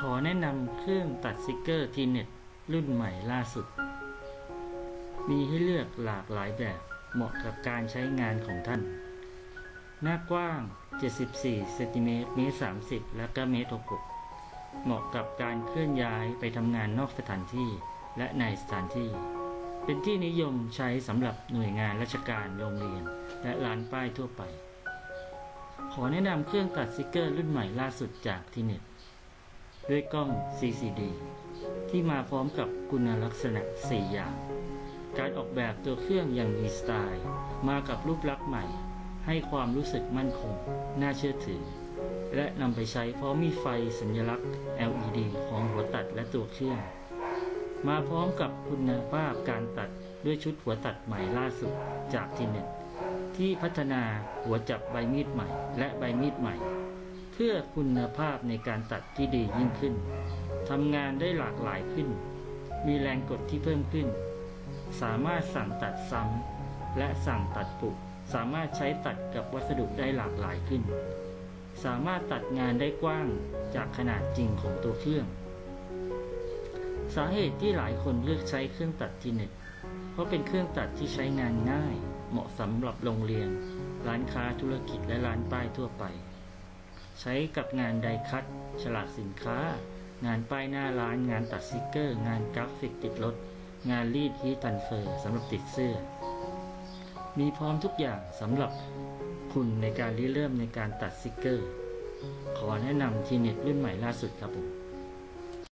ขอแนะนำเครื่องตัดสติกเกอร์ทีเน็ตรุ่นใหม่ล่าสุด มีให้เลือกหลากหลายแบบเหมาะกับการใช้งานของท่าน หน้ากว้าง 74เซนติเมตรเมตร30 และก็เมตร66เหมาะกับการเคลื่อนย้ายไปทำงานนอกสถานที่และในสถานที่ เป็นที่นิยมใช้สำหรับหน่วยงานราชการโรงเรียน และร้านป้ายทั่วไป ขอแนะนำเครื่องตัดสติกเกอร์รุ่นใหม่ล่าสุดจากทีเน็ต ด้วยกล้อง CCD ที่มาพร้อมกับคุณลักษณะ 4 อย่าง การออกแบบตัวเครื่องอย่างมีสไตล์ มากับรูปลักษณ์ใหม่ ให้ความรู้สึกมั่นคง น่าเชื่อถือ และนำไปใช้พร้อมมีไฟสัญลักษณ์ LED ของหัวตัดและตัวเครื่อง มาพร้อมกับคุณภาพการตัดด้วยชุดหัวตัดใหม่ล่าสุดจากทีเน็ตที่พัฒนาหัวจับใบมีดใหม่ และใบมีดใหม่ เพื่อคุณภาพในการตัดที่ดียิ่งขึ้นทำงานได้หลากหลายขึ้น มีแรงกดที่เพิ่มขึ้น สามารถสั่งตัดซ้ำและสั่งตัดปุกสามารถใช้ตัดกับวัสดุได้หลากหลายขึ้น สามารถตัดงานได้กว้างจากขนาดจริงของตัวเครื่อง สาเหตุที่หลายคนเลือกใช้เครื่องตัดทีเน็ตเพราะเป็นเครื่องตัดที่ใช้งานง่าย เหมาะสำหรับโรงเรียน ร้านค้าธุรกิจและร้านป้ายทั่วไป ใช้กับงาน die-cut ฉลากสินค้า งานป้ายหน้าร้าน งานตัดสติกเกอร์ งานกราฟิกติดรถ งานรีด heat transfer สำหรับติดเสื้อ มีพร้อมทุกอย่างสำหรับคุณในการริเริ่มในการตัดสติกเกอร์ ขอแนะนำทีเน็ตรุ่นใหม่ล่าสุดครับผม